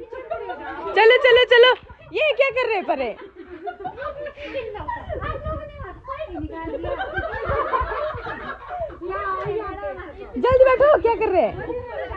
चलो चलो चलो। ये क्या कर रहे परे? जल्दी बैठो क्या कर रहे हैं?